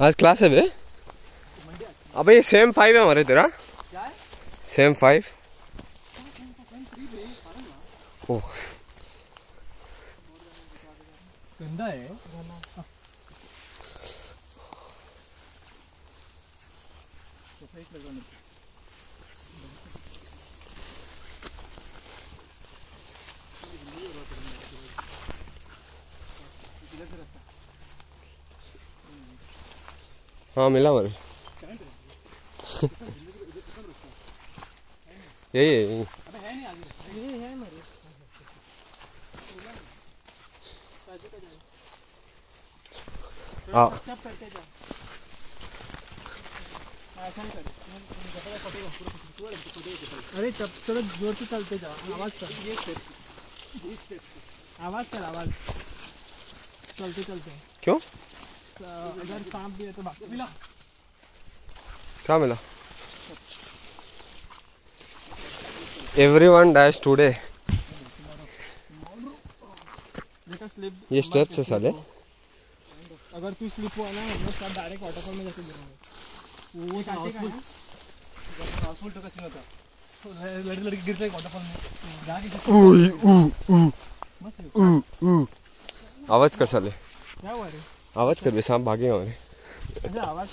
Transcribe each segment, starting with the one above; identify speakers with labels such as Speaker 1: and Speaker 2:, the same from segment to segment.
Speaker 1: आज क्लास है बे। अबे ये सेम फाइव है हमारे तेरा। सेम फाइव ओह
Speaker 2: गंदा है।
Speaker 1: हाँ मिला हमारे यही है
Speaker 2: अरे तब चलो ज़ोर से चलते जाओ आवाज़ कर। आवाज़ कर आवाज़। चलते चलते।
Speaker 1: क्यों?
Speaker 2: अगर सांप भी है तो भाग मिला।
Speaker 1: क्या मिला? एवरी वन डैश टूडे ये स्टेप्स है साले।
Speaker 2: अगर तू स्लिप हुआ ना हम लोग सब डायरेक्ट वाटरफॉल में जाके गिरेंगे वो हाउसफुल हाउसफुल तो कैसे होता। लड़की लड़की गिरते हैं वाटरफॉल में। जाके
Speaker 1: ऊ,
Speaker 2: है।
Speaker 1: ऊ, ऊ। आवाज़ कर साले।
Speaker 2: क्या हुआ रे?
Speaker 1: आवाज़ कर बे सांप भागे हमारे
Speaker 2: आवाज़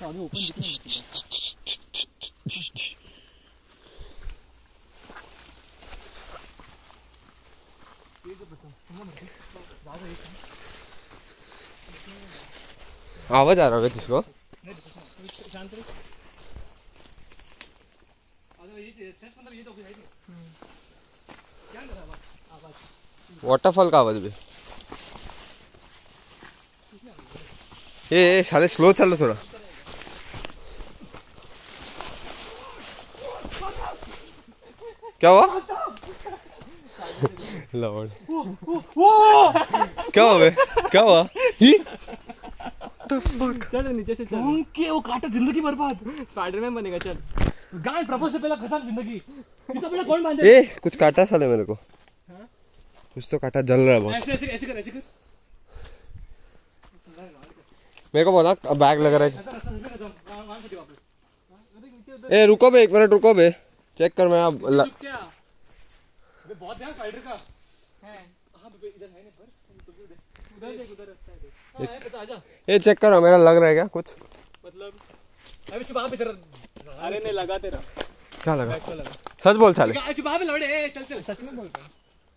Speaker 2: तो आगे ओपन दिख रहा है
Speaker 1: आवाज़ आ रहा है किसको?
Speaker 2: ये तो है क्या कर रहा है? आवाज़
Speaker 1: वाटरफॉल का आवाज़ भी। ये ये साले स्लो चलो थोड़ा। क्या हुआ? लॉर्ड। क्या हुआ बे? क्या हुआ? ही?
Speaker 2: चल नीचे से चल। के वो काटा ज़िंदगी बर्बाद। स्पाइडरमैन बनेगा चल। गाय प्रपोज से पहले खत्म ज़िंदगी। तो पहले कौन बांधे
Speaker 1: ए कुछ काटा साले मेरे को। कुछ तो काटा जल रहा है बहुत।
Speaker 2: ऐसे ऐसे ऐसे कर ऐसे कर।
Speaker 1: मेरे को बोला अब बैग लग रहा है।
Speaker 2: अरे नीचे उधर
Speaker 1: ए रुको बे एक मिनट रुको बे। चेक कर मैं अब ल...
Speaker 2: क्या बहुत ध्यान स्पाइडर का। है। हाँ इधर है नहीं पर। उधर देख उधर रास्ता है देख। हाँ है पता आजा
Speaker 1: ये चेक करो मेरा लग रहा है क्या कुछ?
Speaker 2: मतलब अबे चुप अरे नहीं लगा तेरा।
Speaker 1: क्या लगा?
Speaker 2: लगा।
Speaker 1: सच बोल साले।
Speaker 2: चुप लौड़े। चल चल। सच में बोल रहा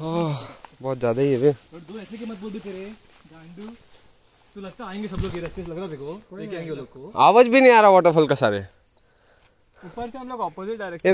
Speaker 1: बहुत ज़्यादा ही है बे
Speaker 2: और दो ऐसे के मत बोल दे तेरे। गांडू तू लगता आएँगे सब लोग ये रास्ते से लग रहा देखो। आएँगे लोग को।
Speaker 1: आवाज़ भी नहीं आ रहा वाटरफॉल का सारे।
Speaker 2: ऊपर से हम लोग ऑपोजिट डायरेक्शन